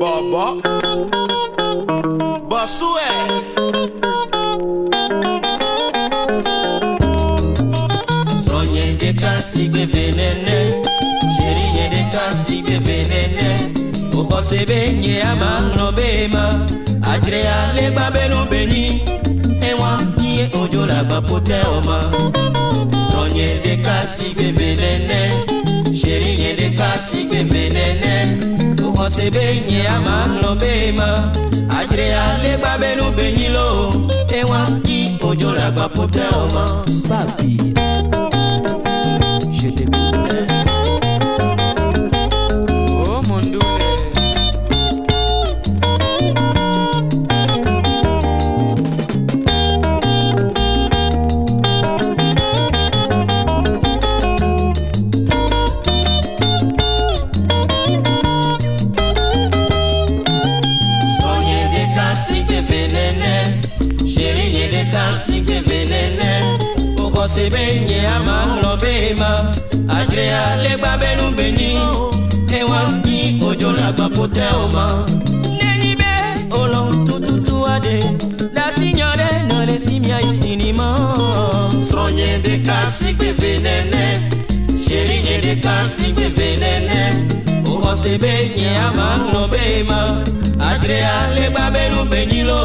Bọ̀bọ̀ bọ̀sú ẹ̀. Sọ̀nyẹ̀dẹ̀ ká sígbè venenẹ́, ṣèríyẹ̀dẹ̀ ká sígbè venenẹ́. Òkọ̀sẹ̀bẹ̀ yẹ a máa ń lọ bẹ́ẹ̀ ma, àjẹrẹ́ alẹ́ bá bẹ́ẹ̀ ló bẹ̀ ní. Ẹ̀wọ̀n yẹ de làbà kó tẹ ọmọ. Sọ̀nyẹ̀dẹ̀ ká mose benye ama ŋlɔ bema adre ale gba benu benyi lo ewa ki ojo la gba potɛ ɔmɔ. kɔse be nye ama ŋlɔ be ma adre ale gba be nu be nyi ewa nyi ojo la gba potɛ o ma. nenyi be olɔ tututu aɖe dasi nyɔ ɖe nɔ le si mia yi sini ma. srɔ̀nyɛ ɖeka si gbeve nɛnɛ seri nye ɖeka si gbeve nɛnɛ o kɔse be nye ama ŋlɔ be ma adre ale gba be nu be lo.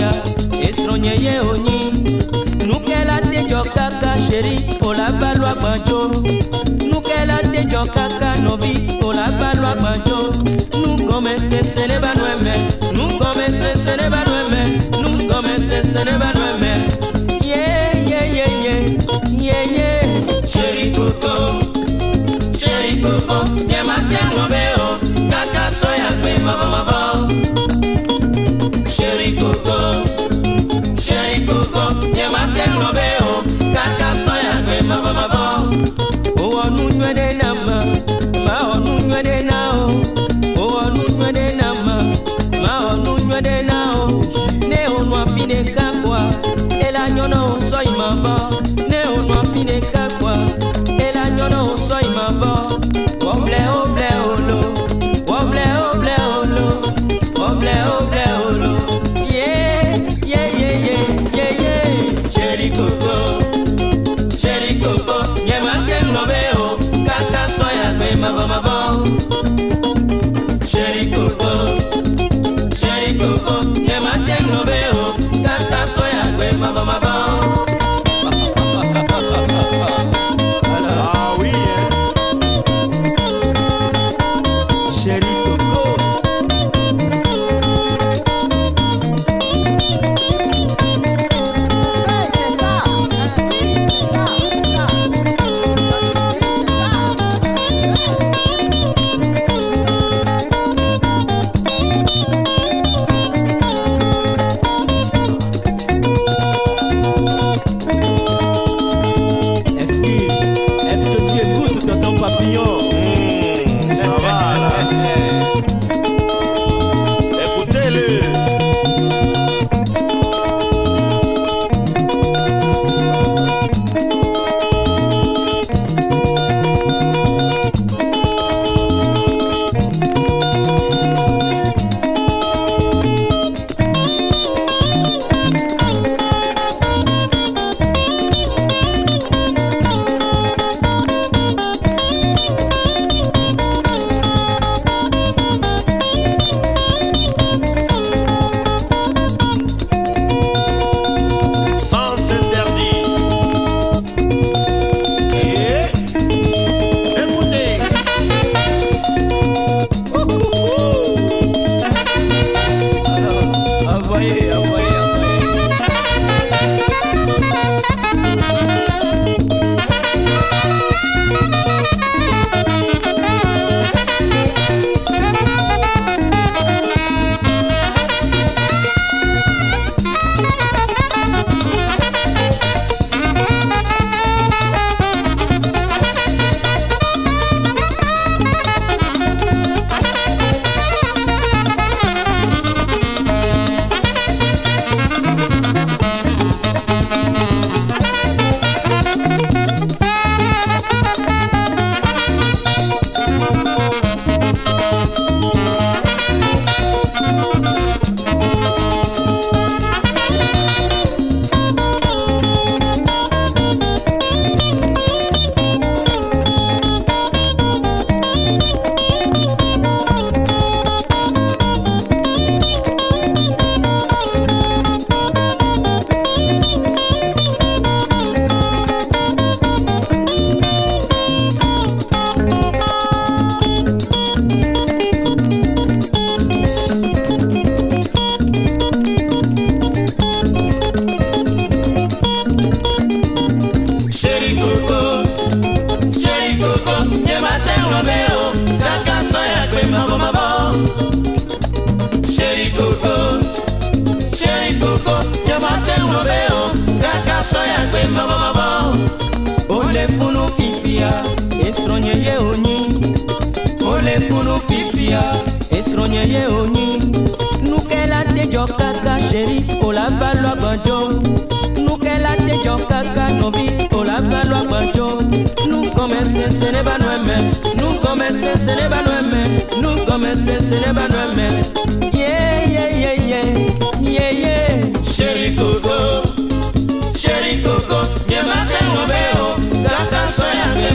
ya esrɔ̃nyeye wonyi nukɛla tedzɔ kaka sheri pola va lo agbadzo nukɛla tedzɔ kaka nɔvi ƒola va lo agbadzo nugɔme sese ne ba nɔɛ mɛ nugɔme sese ne ba nɔɛ mɛ nugɔme sese ne ba nɔɛ mɛ yeyeyeye yeye seri koko sheri koko nyɛma tɛ ŋɔ bɛ o kaka soya ya gbe mɔgɔmɔgɔ. em Bourbon. world. mabe o kaka soyagbe mabɔmabɔ o le funu fifia esrɔ̀nyɛ ye o nyi o le funu fifia esrɔ̀nyɛ ye o nyi nukɛla tedzɔ kaka seri o la va lɔ agbɔndzo nukɛla tedzɔ kaka nɔvi o la va lɔ agbɔndzo nugɔmɛ sese ne ba nɔ ɛmɛ nugɔmɛ sese ne ba nɔ ɛmɛ nugɔmɛ sese ne ba nɔ ɛmɛ.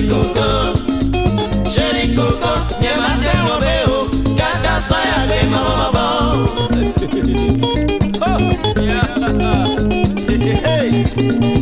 Sherry Coco Sherry Coco nie ma temu był Gada mama, gdy Oh yeah Hey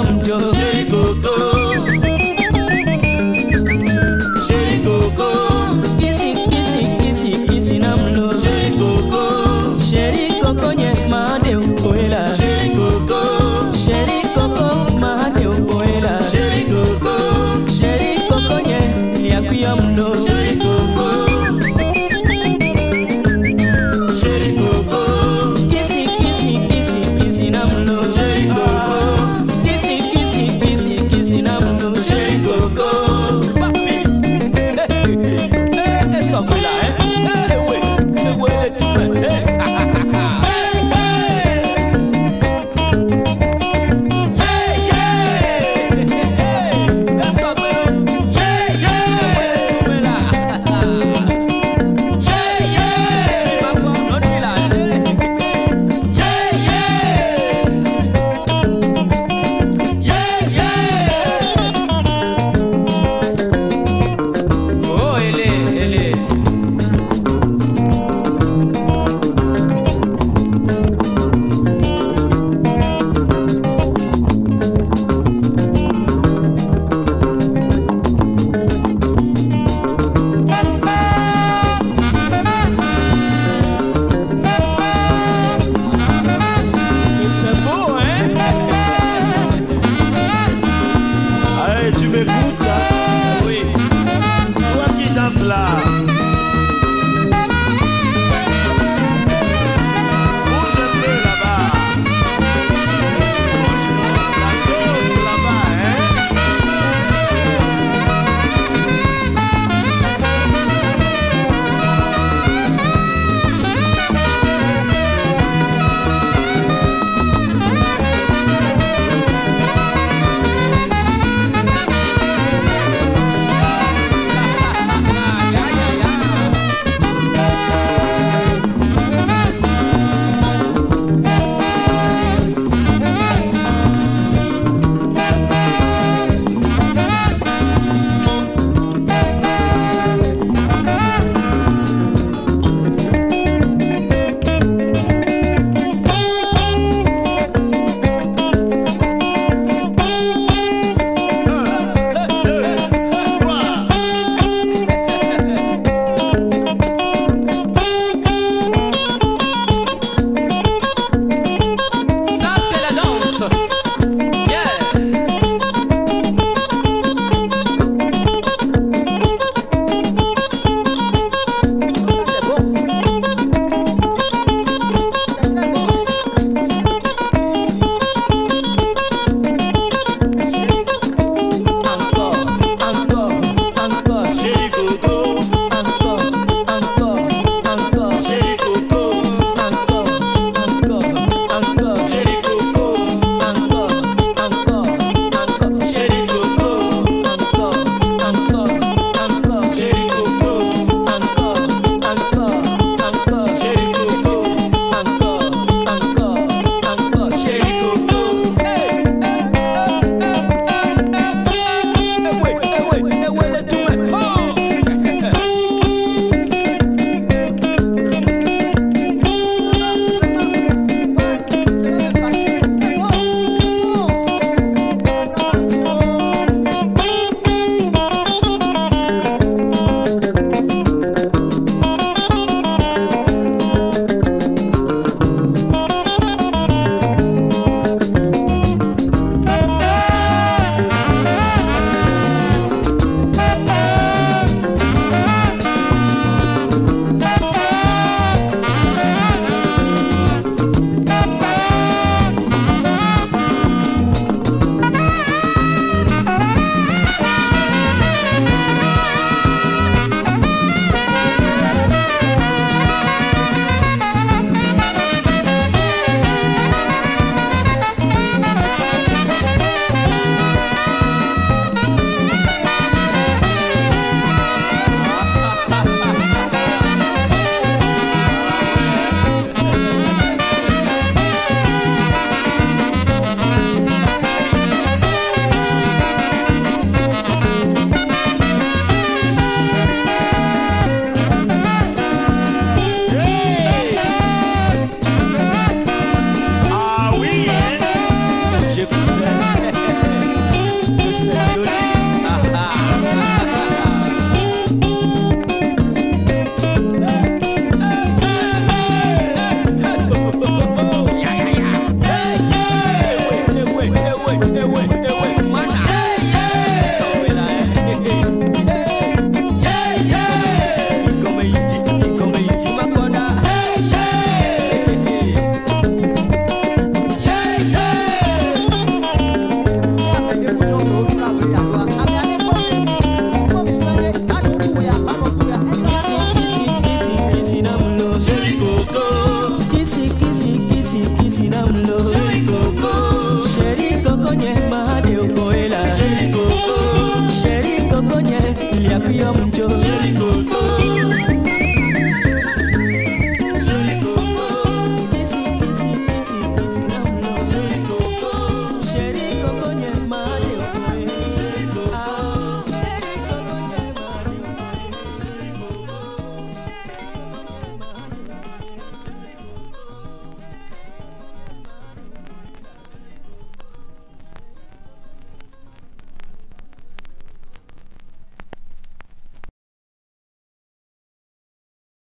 I'm just Yeah.